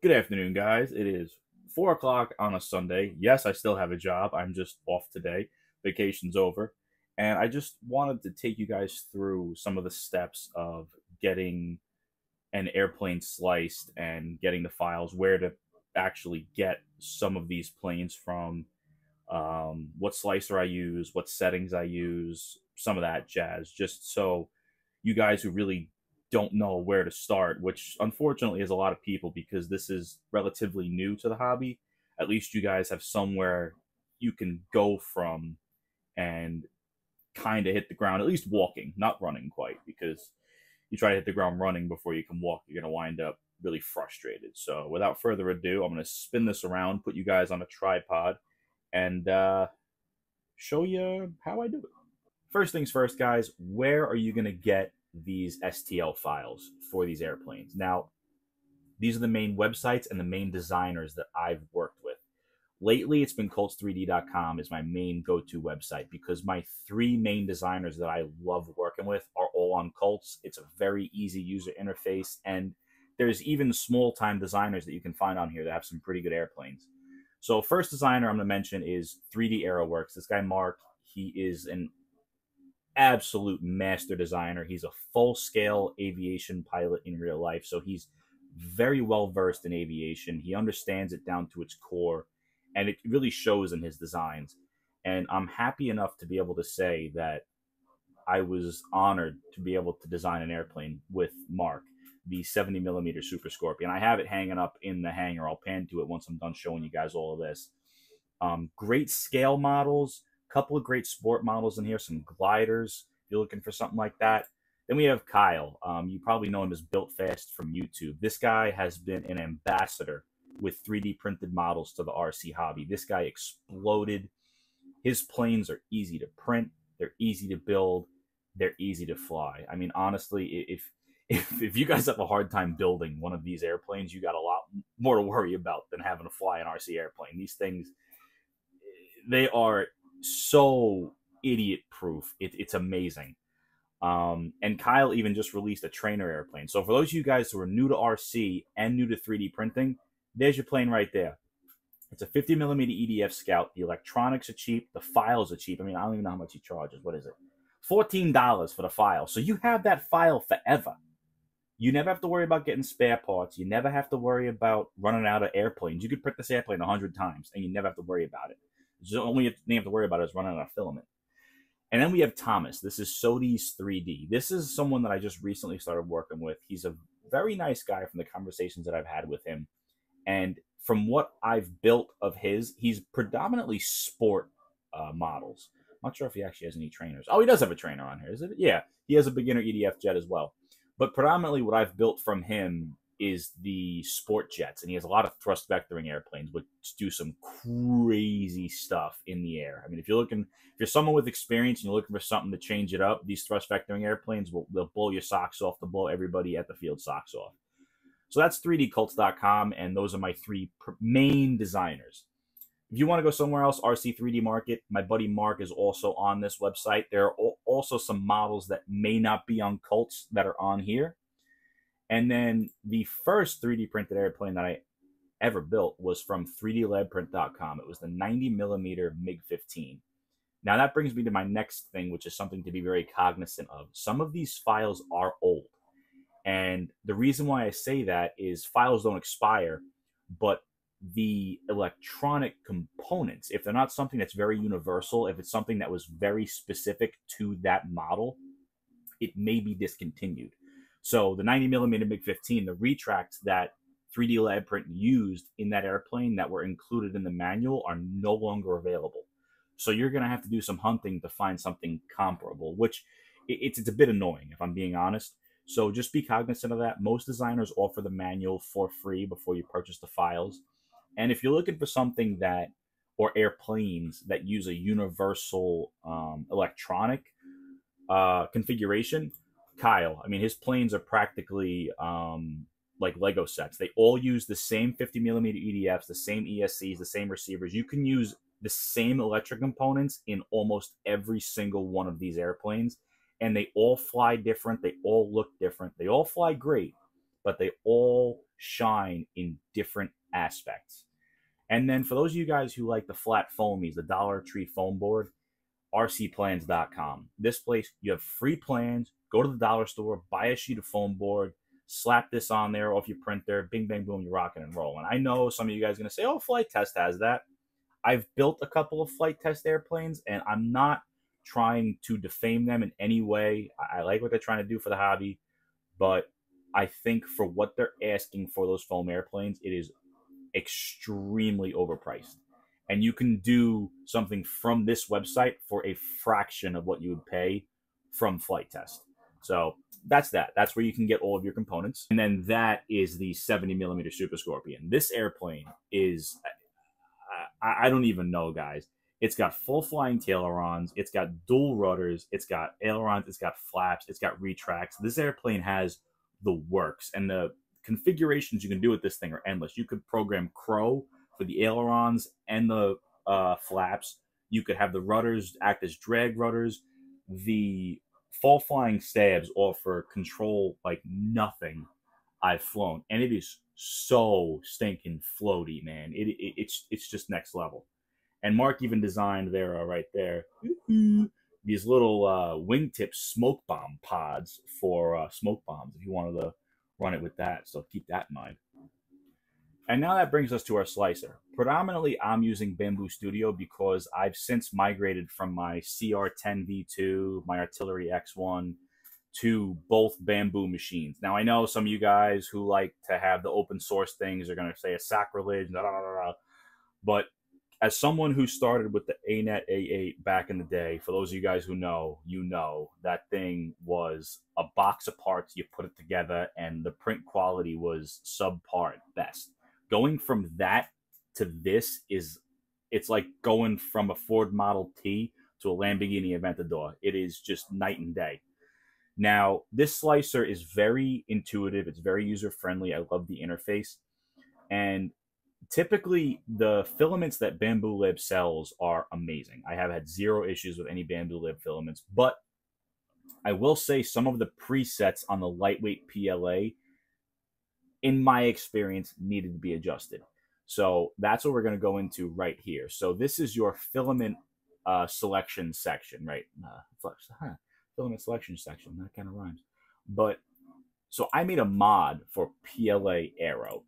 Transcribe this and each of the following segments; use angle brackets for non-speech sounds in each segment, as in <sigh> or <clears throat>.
Good afternoon, guys. It is four o'clock on a Sunday. Yes, I still have a job. I'm just off today. Vacation's over. And I just wanted to take you guys through some of the steps of getting an airplane sliced and getting the files, where to actually get some of these planes from, um, what slicer I use, what settings I use, some of that jazz, just so you guys who really don't know where to start, which unfortunately is a lot of people because this is relatively new to the hobby. At least you guys have somewhere you can go from and kind of hit the ground, at least walking, not running quite, because you try to hit the ground running before you can walk, you're going to wind up really frustrated. So, without further ado, I'm going to spin this around, put you guys on a tripod, and uh, show you how I do it. First things first, guys, where are you going to get these STL files for these airplanes. Now, these are the main websites and the main designers that I've worked with. Lately, it's been Cults3D.com is my main go-to website because my three main designers that I love working with are all on Cults. It's a very easy user interface, and there's even small-time designers that you can find on here that have some pretty good airplanes. So, first designer I'm going to mention is 3D AeroWorks. This guy Mark, he is an absolute master designer. He's a full scale aviation pilot in real life. So he's very well versed in aviation. He understands it down to its core, and it really shows in his designs. And I'm happy enough to be able to say that I was honored to be able to design an airplane with Mark, the 70 millimeter Super Scorpion. I have it hanging up in the hangar. I'll pan to it once I'm done showing you guys all of this. Um, great scale models couple of great sport models in here, some gliders. If you're looking for something like that. Then we have Kyle. Um, you probably know him as Built Fast from YouTube. This guy has been an ambassador with 3D printed models to the RC hobby. This guy exploded. His planes are easy to print, they're easy to build, they're easy to fly. I mean, honestly, if <laughs> if, if you guys have a hard time building one of these airplanes, you got a lot more to worry about than having to fly an RC airplane. These things, they are so idiot proof. It, it's amazing. Um, and Kyle even just released a trainer airplane. So for those of you guys who are new to RC and new to 3D printing, there's your plane right there. It's a 50 millimeter EDF Scout. The electronics are cheap. The files are cheap. I mean, I don't even know how much he charges. What is it? $14 for the file. So you have that file forever. You never have to worry about getting spare parts. You never have to worry about running out of airplanes. You could print this airplane 100 times and you never have to worry about it. The only thing you have to worry about is running out of filament. And then we have Thomas. This is Sodi's 3D. This is someone that I just recently started working with. He's a very nice guy from the conversations that I've had with him. And from what I've built of his, he's predominantly sport uh, models. I'm not sure if he actually has any trainers. Oh, he does have a trainer on here, is it? Yeah, he has a beginner EDF jet as well. But predominantly, what I've built from him is the sport jets, and he has a lot of thrust vectoring airplanes, which do some crazy stuff in the air. I mean, if you're looking, if you're someone with experience and you're looking for something to change it up, these thrust vectoring airplanes will they'll blow your socks off, to blow everybody at the field socks off. So that's 3dcults.com, and those are my three main designers. If you want to go somewhere else, RC 3D Market, my buddy Mark is also on this website. There are also some models that may not be on Cults that are on here. And then the first 3D printed airplane that I ever built was from 3DLabprint.com. It was the 90 millimeter MiG 15. Now that brings me to my next thing, which is something to be very cognizant of. Some of these files are old. And the reason why I say that is files don't expire, but the electronic components, if they're not something that's very universal, if it's something that was very specific to that model, it may be discontinued. So the 90 millimeter MiG 15, the retracts that 3D Lab Print used in that airplane that were included in the manual are no longer available. So you're going to have to do some hunting to find something comparable, which it's, it's a bit annoying if I'm being honest. So just be cognizant of that. Most designers offer the manual for free before you purchase the files. And if you're looking for something that, or airplanes that use a universal um, electronic uh, configuration, Kyle. I mean, his planes are practically um, like Lego sets. They all use the same 50 millimeter EDFs, the same ESCs, the same receivers. You can use the same electric components in almost every single one of these airplanes, and they all fly different. They all look different. They all fly great, but they all shine in different aspects. And then for those of you guys who like the flat foamies, the Dollar Tree foam board, rcplans.com. This place, you have free plans. Go to the dollar store, buy a sheet of foam board, slap this on there off your printer, bing, bang, boom, you're rocking and rolling. And I know some of you guys are going to say, oh, Flight Test has that. I've built a couple of Flight Test airplanes, and I'm not trying to defame them in any way. I, I like what they're trying to do for the hobby, but I think for what they're asking for those foam airplanes, it is extremely overpriced. And you can do something from this website for a fraction of what you would pay from Flight Test. So that's that. That's where you can get all of your components. And then that is the 70 millimeter Super Scorpion. This airplane is, I, I don't even know, guys. It's got full flying ailerons. It's got dual rudders. It's got ailerons. It's got flaps. It's got retracts. This airplane has the works, and the configurations you can do with this thing are endless. You could program Crow for the ailerons and the uh, flaps. You could have the rudders act as drag rudders. The full flying stabs offer control like nothing I've flown, and it is so stinking floaty, man. It, it it's it's just next level. And Mark even designed there, uh, right there, these little uh, wingtip smoke bomb pods for uh, smoke bombs. If you wanted to run it with that, so keep that in mind. And now that brings us to our slicer. Predominantly, I'm using Bambu Studio because I've since migrated from my CR10 V2, my Artillery X1, to both Bambu machines. Now, I know some of you guys who like to have the open source things are going to say a sacrilege, but as someone who started with the ANET A8 back in the day, for those of you guys who know, you know that thing was a box of parts. You put it together, and the print quality was subpar at best going from that to this is it's like going from a Ford Model T to a Lamborghini Aventador. It is just night and day. Now, this slicer is very intuitive. It's very user friendly. I love the interface. And typically, the filaments that Bambu Lab sells are amazing. I have had zero issues with any Bambu Lab filaments, but I will say some of the presets on the lightweight PLA in my experience, needed to be adjusted. So that's what we're going to go into right here. So this is your filament uh, selection section, right? Uh, filament selection section. That kind of rhymes. But so I made a mod for PLA Aero,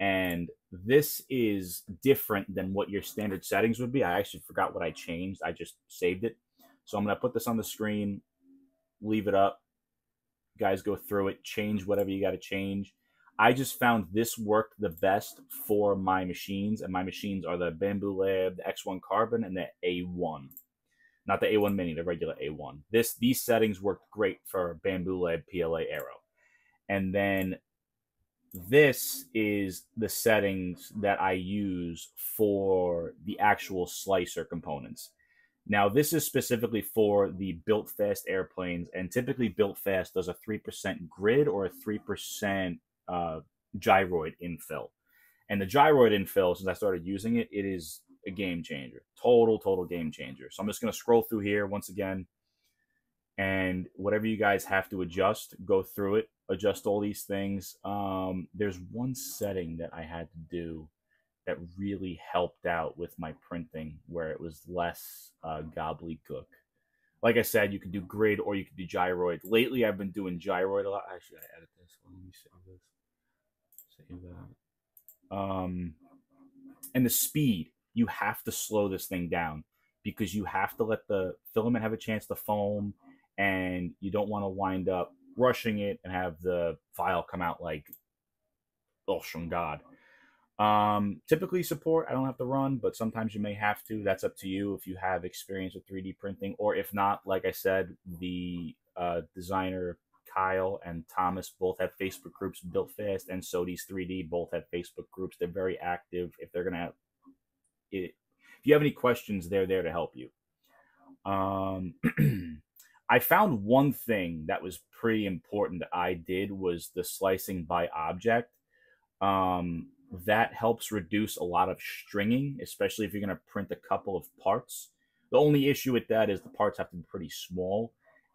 and this is different than what your standard settings would be. I actually forgot what I changed. I just saved it. So I'm going to put this on the screen, leave it up. You guys go through it, change whatever you got to change I just found this worked the best for my machines, and my machines are the Bambu Lab, the X1 Carbon, and the A1. Not the A1 Mini, the regular A1. This these settings worked great for Bambu Lab PLA Aero, and then this is the settings that I use for the actual slicer components. Now, this is specifically for the built fast airplanes, and typically built fast does a 3% grid or a 3% uh, gyroid infill. And the gyroid infill, since I started using it, it is a game changer. Total, total game changer. So I'm just going to scroll through here once again. And whatever you guys have to adjust, go through it, adjust all these things. Um, there's one setting that I had to do that really helped out with my printing where it was less uh, gobbledygook. Like I said, you can do grid or you can do gyroid. Lately, I've been doing gyroid a lot. Actually, I edit this. Let me save this that. Um, and the speed, you have to slow this thing down because you have to let the filament have a chance to foam and you don't want to wind up rushing it and have the file come out like Ocean God. Um, typically support, I don't have to run, but sometimes you may have to. That's up to you if you have experience with 3D printing, or if not, like I said, the uh, designer Kyle and Thomas both have Facebook groups. Built Fast and Sodi's 3D both have Facebook groups. They're very active. If they're gonna, have, if you have any questions, they're there to help you. Um, <clears throat> I found one thing that was pretty important that I did was the slicing by object. Um, that helps reduce a lot of stringing, especially if you're going to print a couple of parts. The only issue with that is the parts have to be pretty small.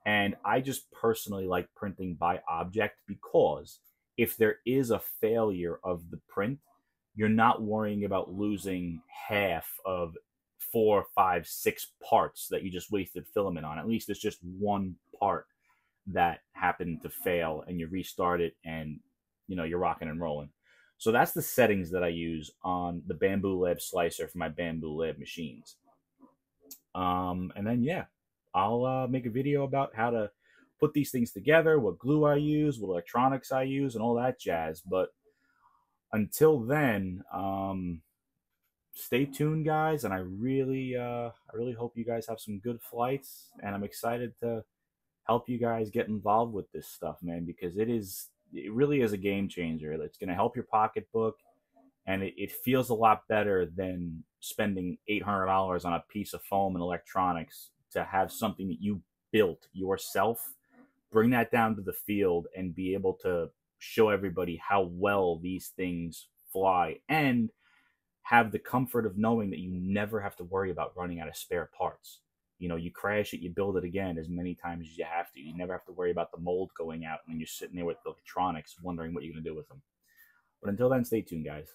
And I just personally like printing by object because if there is a failure of the print, you're not worrying about losing half of four, five, six parts that you just wasted filament on. At least it's just one part that happened to fail and you restart it and you know you're rocking and rolling. So that's the settings that I use on the Bambu Lab slicer for my Bambu Lab machines. Um, and then yeah, I'll uh, make a video about how to put these things together, what glue I use, what electronics I use, and all that jazz. But until then, um, stay tuned, guys. And I really, uh, I really hope you guys have some good flights. And I'm excited to help you guys get involved with this stuff, man, because it is, it really is a game changer. It's going to help your pocketbook. And it, it feels a lot better than spending $800 on a piece of foam and electronics to have something that you built yourself bring that down to the field and be able to show everybody how well these things fly and have the comfort of knowing that you never have to worry about running out of spare parts. You know, you crash it, you build it again as many times as you have to. You never have to worry about the mold going out and you're sitting there with electronics wondering what you're going to do with them. But until then, stay tuned, guys.